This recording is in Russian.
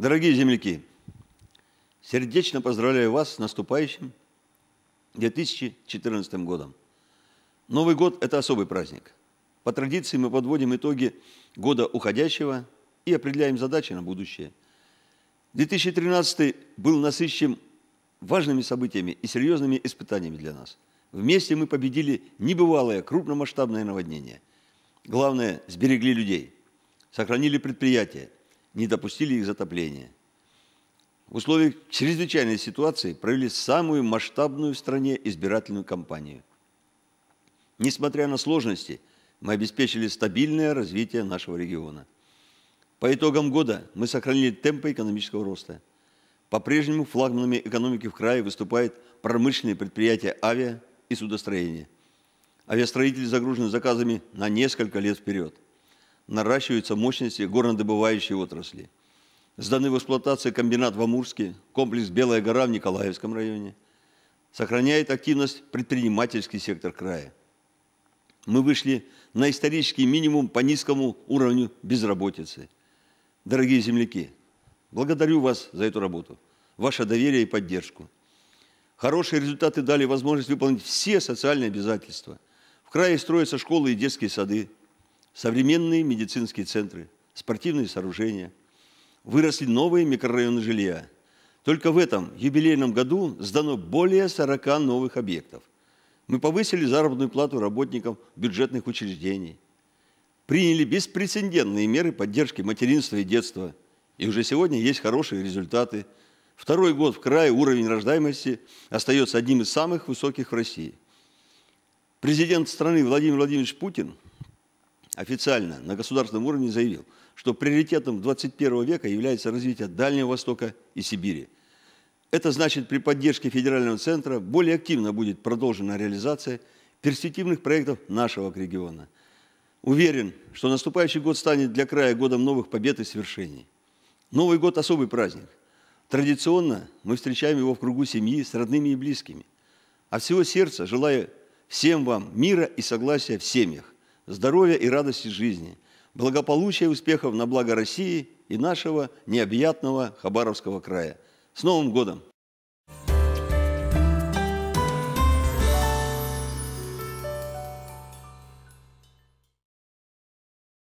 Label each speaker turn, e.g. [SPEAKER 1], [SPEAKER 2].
[SPEAKER 1] Дорогие земляки, сердечно поздравляю вас с наступающим 2014 годом. Новый год – это особый праздник. По традиции мы подводим итоги года уходящего и определяем задачи на будущее. 2013 был насыщен важными событиями и серьезными испытаниями для нас. Вместе мы победили небывалое крупномасштабное наводнение. Главное – сберегли людей, сохранили предприятия, не допустили их затопления. В условиях чрезвычайной ситуации провели самую масштабную в стране избирательную кампанию. Несмотря на сложности, мы обеспечили стабильное развитие нашего региона. По итогам года мы сохранили темпы экономического роста. По-прежнему флагманами экономики в крае выступают промышленные предприятия авиа и судостроения. Авиастроители загружены заказами на несколько лет вперед – наращиваются мощности горнодобывающей отрасли. Сданы в эксплуатацию комбинат в Амурске, комплекс «Белая гора» в Николаевском районе. Сохраняет активность предпринимательский сектор края. Мы вышли на исторический минимум по низкому уровню безработицы. Дорогие земляки, благодарю вас за эту работу, ваше доверие и поддержку. Хорошие результаты дали возможность выполнить все социальные обязательства. В крае строятся школы и детские сады, современные медицинские центры, спортивные сооружения. Выросли новые микрорайоны жилья. Только в этом юбилейном году сдано более 40 новых объектов. Мы повысили заработную плату работникам бюджетных учреждений. Приняли беспрецедентные меры поддержки материнства и детства. И уже сегодня есть хорошие результаты. Второй год в крае уровень рождаемости остается одним из самых высоких в России. Президент страны Владимир Владимирович Путин – официально на государственном уровне заявил, что приоритетом 21 века является развитие Дальнего Востока и Сибири. Это значит, при поддержке федерального центра более активно будет продолжена реализация перспективных проектов нашего региона. Уверен, что наступающий год станет для края годом новых побед и свершений. Новый год – особый праздник. Традиционно мы встречаем его в кругу семьи с родными и близкими. От всего сердца желаю всем вам мира и согласия в семьях здоровья и радости жизни, благополучия и успехов на благо России и нашего необъятного Хабаровского края. С Новым годом!